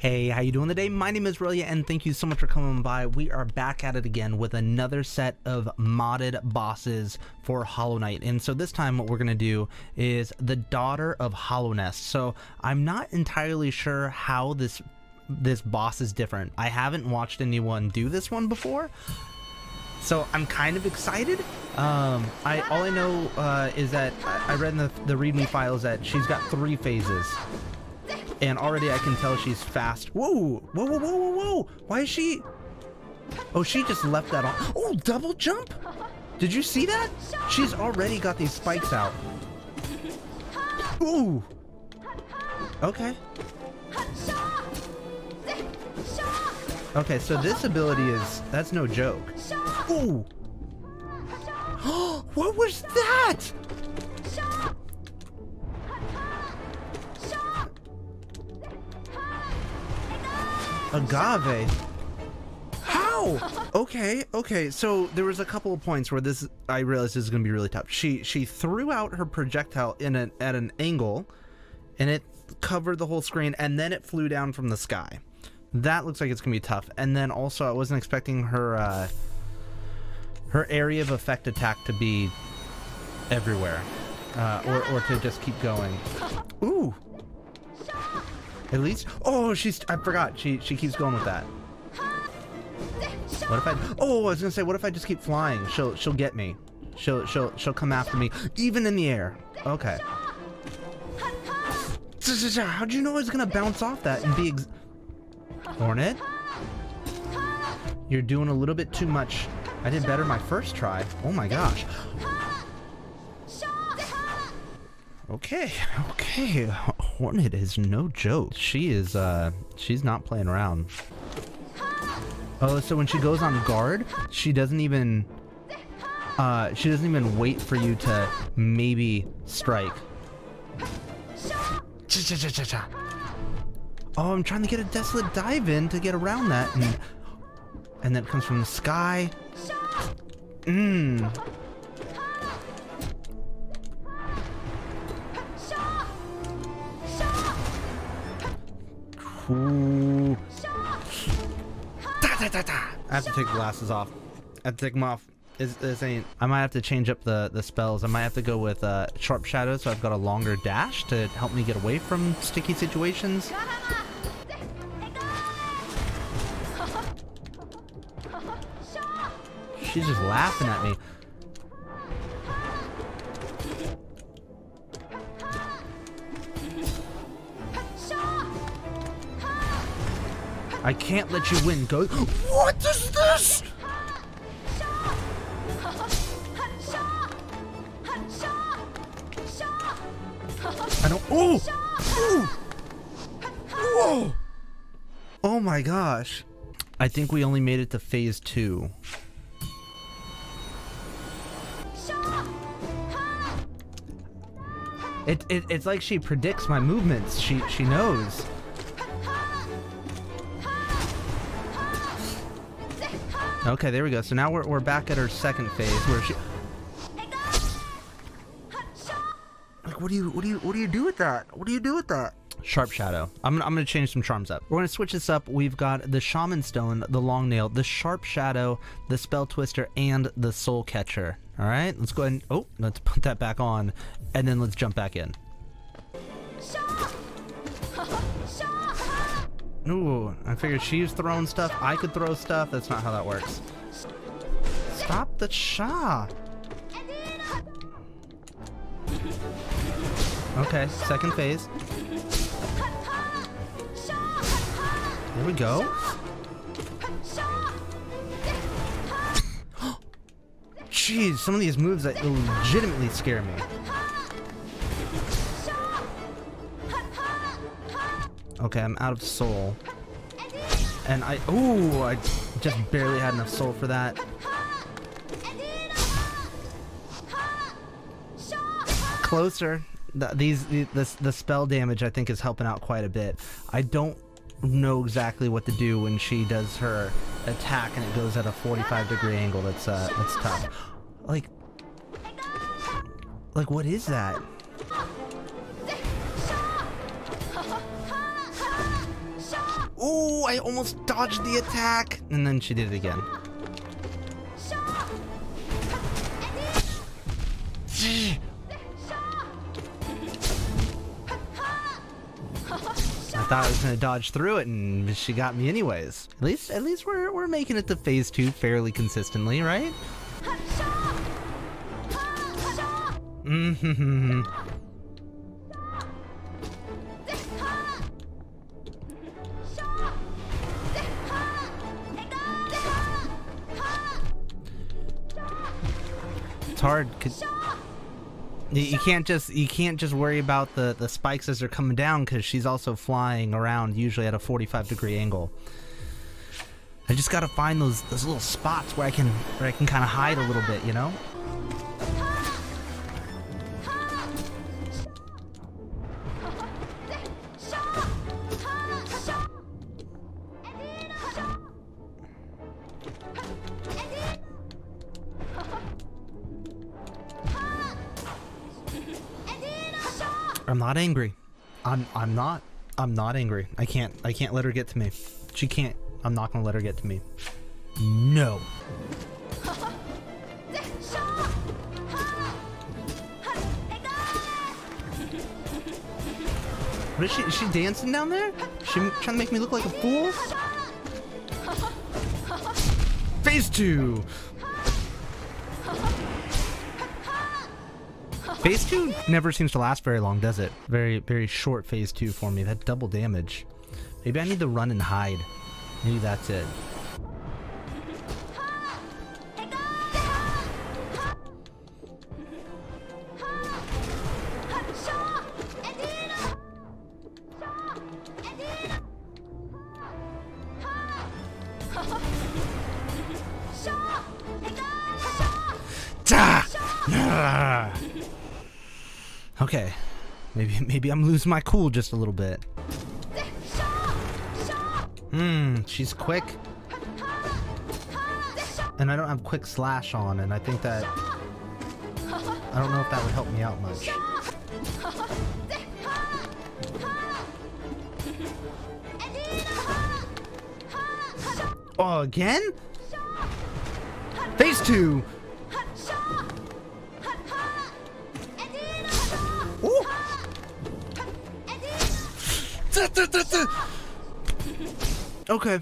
Hey, how you doing today? My name is Relyea, and thank you so much for coming by. We are back at it again with another set of modded bosses for Hollow Knight. And so this time what we're going to do is the Daughter of Hallownest. So I'm not entirely sure how this this boss is different. I haven't watched anyone do this one before. So I'm kind of excited. Um, I all I know uh, is that I read in the, the README files that she's got three phases. And already I can tell she's fast. Whoa! Whoa, whoa, whoa, whoa, whoa! Why is she... Oh, she just left that on. Oh, double jump? Did you see that? She's already got these spikes out. Ooh! Okay. Okay, so this ability is... That's no joke. Ooh! what was that? Agave. How? Okay, okay. So there was a couple of points where this I realized this is gonna be really tough. She she threw out her projectile in an at an angle, and it covered the whole screen, and then it flew down from the sky. That looks like it's gonna be tough. And then also I wasn't expecting her uh, her area of effect attack to be everywhere, uh, or or to just keep going. Ooh. At least, oh, she's, I forgot, she, she keeps going with that. What if I, oh, I was gonna say, what if I just keep flying? She'll, she'll get me. She'll, she'll, she'll come after me, even in the air. Okay. How'd you know I was gonna bounce off that and be Hornet? You're doing a little bit too much. I did better my first try. Oh my gosh. Okay, okay. Hornet is no joke. She is, uh, she's not playing around. Oh, so when she goes on guard, she doesn't even, uh, she doesn't even wait for you to maybe strike. Oh, I'm trying to get a desolate dive in to get around that, and and then it comes from the sky. Mmm. Ooh. Da, da, da, da. I have to take glasses off. I have to take them off. This, ain't. I might have to change up the the spells. I might have to go with uh, sharp shadow, so I've got a longer dash to help me get away from sticky situations. She's just laughing at me. I can't let you win, Go. What is this? I don't. Oh! oh! Whoa! Oh my gosh. I think we only made it to phase two. It, it, it's like she predicts my movements. She she knows. Okay, there we go. So now we're, we're back at her second phase where she... Like, what do you, what do you, what do you do with that? What do you do with that? Sharp Shadow. I'm, I'm going to change some charms up. We're going to switch this up. We've got the Shaman Stone, the Long Nail, the Sharp Shadow, the Spell Twister, and the Soul Catcher. All right, let's go ahead and, oh, let's put that back on, and then let's jump back in. Ooh, I figured she's throwing stuff. I could throw stuff. That's not how that works. Stop the Sha. Okay, second phase. Here we go. Jeez, some of these moves that legitimately scare me. Okay, I'm out of soul. And I, ooh, I just barely had enough soul for that. Closer. The, these, the, the, the spell damage I think is helping out quite a bit. I don't know exactly what to do when she does her attack and it goes at a 45 degree angle. That's, uh, that's tough. Like, like what is that? I almost dodged the attack. And then she did it again. I thought I was gonna dodge through it, and she got me anyways. At least, at least we're we're making it to phase two fairly consistently, right? Mm-hmm. It's hard. Because you can't just you can't just worry about the the spikes as they're coming down because she's also flying around usually at a 45 degree angle. I just gotta find those those little spots where I can where I can kind of hide a little bit, you know. I'm not angry. I'm I'm not. I'm not angry. I can't I can't let her get to me. She can't. I'm not gonna let her get to me. No. What is she? Is she dancing down there? She trying to make me look like a fool? Phase two. Phase 2 never seems to last very long, does it? Very, very short Phase 2 for me. That double damage. Maybe I need to run and hide. Maybe that's it. Okay. Maybe maybe I'm losing my cool just a little bit. Hmm, she's quick. And I don't have quick slash on, and I think that... I don't know if that would help me out much. Oh, again? Phase 2! Okay.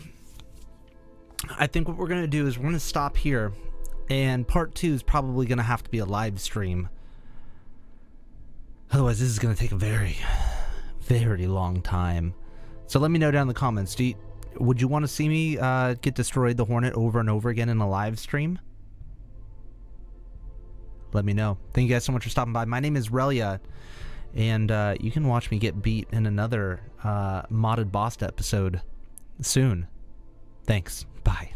I think what we're going to do is we're going to stop here. And part two is probably going to have to be a live stream. Otherwise, this is going to take a very, very long time. So let me know down in the comments. Do you, would you want to see me uh, get destroyed the Hornet over and over again in a live stream? Let me know. Thank you guys so much for stopping by. My name is Relyea and uh, you can watch me get beat in another uh, modded boss episode soon. Thanks. Bye.